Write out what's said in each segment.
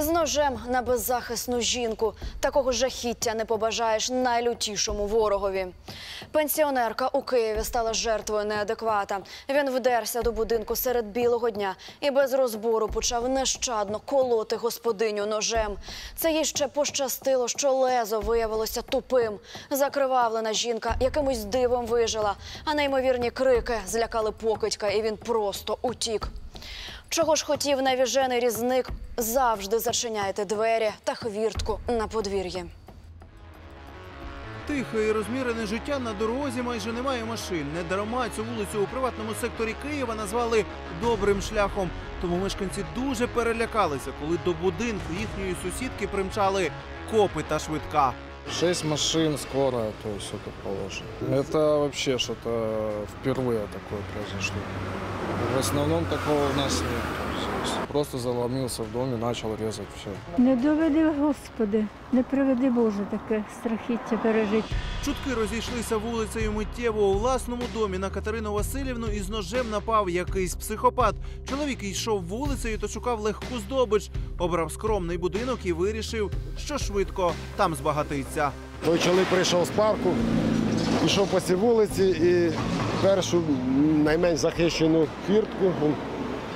З ножем на беззахисну жінку. Такого жахіття не побажаєш найлютішому ворогові. Пенсіонерка у Києві стала жертвою неадеквата. Він вдерся до будинку серед білого дня і без розбору почав нещадно колоти господиню ножем. Це їй ще пощастило, що лезо виявилося тупим. Закривавлена жінка якимось дивом вижила, а неймовірні крики злякали покидька, і він просто утік. Чого ж хотів навіжений різник, завжди зачиняйте двері та хвіртку на подвір'ї. Тихе і розмірене життя на дорозі майже немає машин. Недарма цю вулицю у приватному секторі Києва назвали добрим шляхом. Тому мешканці дуже перелякалися, коли до будинку їхньої сусідки примчали копи та швидка. Шесть машин, скорая, то есть это положено. Это вообще что-то впервые такое произошло. В основном такого у нас нет. Просто заломился в доме, начал резать все. Не доведи, Господи, не приведи Боже таке страхіття пережити. Чутки розійшлися вулицею миттєво у власному домі на Катерину Васильівну із ножем напав якийсь психопат. Чоловік йшов вулицею та шукав легку здобич. Обрав скромний будинок і вирішив, що швидко там збагатиться. Той чоловік прийшов з парку, пішов по цій вулиці і першу найменш захищену хвіртку,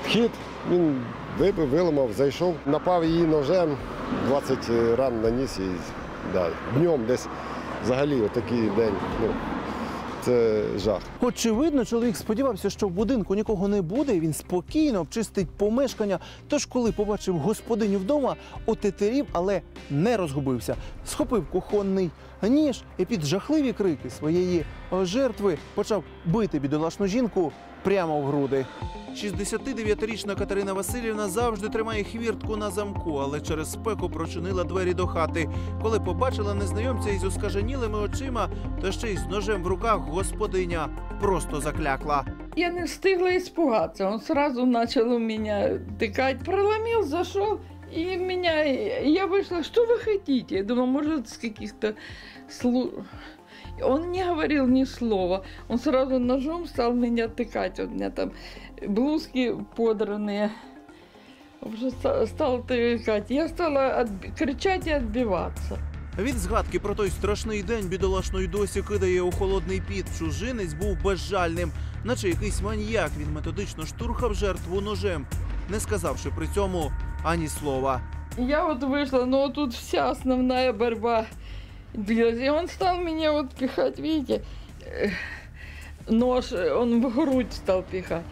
вхід, він вибив, виламав, зайшов, напав її ножем, 20 ран наніс і да, днем десь взагалі отакий день. Ну, це жах. Очевидно, чоловік сподівався, що в будинку нікого не буде, він спокійно обчистить помешкання. Тож, коли побачив господиню вдома, отетерів, але не розгубився. Схопив кухонний ніж і під жахливі крики своєї жертви почав бити бідолашну жінку прямо в груди. 69-річна Катерина Васильівна завжди тримає хвіртку на замку, але через спеку прочинила двері до хати. Коли побачила незнайомця із оскаженілими очима, та ще й з ножем в руках, господиня просто заклякла. Я не встигла испугаться. Он сразу начал у меня тыкать. Проломил, зашел. И меня, я вышла, что вы хотите? Я думала, может, с каких-то слу... Он не говорил ни слова. Он сразу ножом стал меня тыкать. У меня там блузки подранные. Уже ста- стал тыкать. Я стала отби- кричать и отбиваться. Від згадки про той страшний день бідолашно й досі кидає у холодний піт. Чужинець був безжальним, наче якийсь маніяк. Він методично штурхав жертву ножем, не сказавши при цьому ані слова. Я вот вышла, но тут вся основная борьба длилась. И он стал меня вот пихать, видите, нож, он в грудь стал пихать.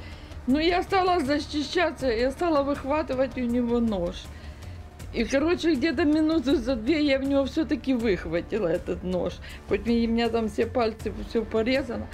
Ну, я стала защищаться, я стала выхватывать у него нож. И, короче, где-то минуты за две я в него все-таки выхватила этот нож. Хоть у меня там все пальцы все порезано.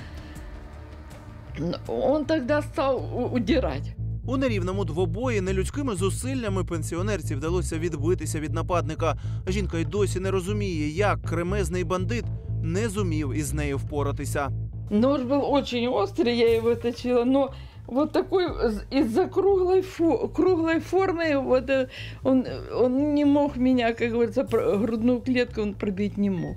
Но Он тогда стал удирать. У нерівному двобої нелюдськими зусиллями пенсіонерці вдалося відбитися від нападника. Жінка й досі не розуміє, як кремезний бандит не зумів із нею впоратися. Нож был очень острый, я его точила, но вот такой з- из-за круглой, фо- круглой формы вот, э, он, он не мог меня, как говорится, про- грудную клетку он пробить не мог.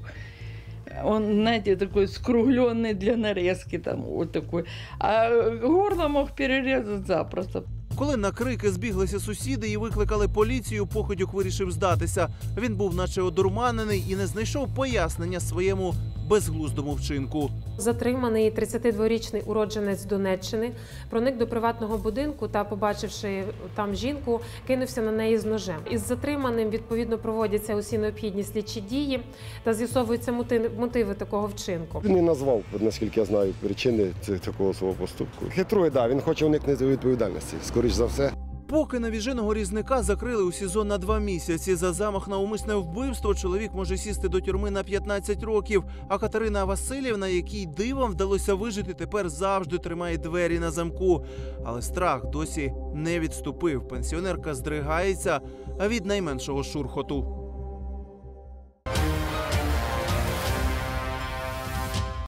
Он, знаете, такой скругленный для нарезки там вот такой. А горло мог перерезать запросто. Коли на крики збіглися сусіди і викликали поліцію, походюк вирішив здатися. Він був наче одурманений і не знайшов пояснення своєму безглуздому вчинку. Затриманий 32-річний уродженець Донеччини проник до приватного будинку та, побачивши там жінку, кинувся на неї з ножем. Із затриманим відповідно проводяться усі необхідні слідчі дії та з'ясовуються мотиви, такого вчинку. Він не назвав, наскільки я знаю, причини такого свого поступку. Хитрує, да, він хоче уникнути відповідальності, скоріш за все. Поки навіженого різника закрили у СІЗО на два місяці. За замах на умисне вбивство чоловік може сісти до тюрми на 15 років. А Катерина Васильівна, якій дивом вдалося вижити, тепер завжди тримає двері на замку. Але страх досі не відступив. Пенсіонерка здригається від найменшого шурхоту.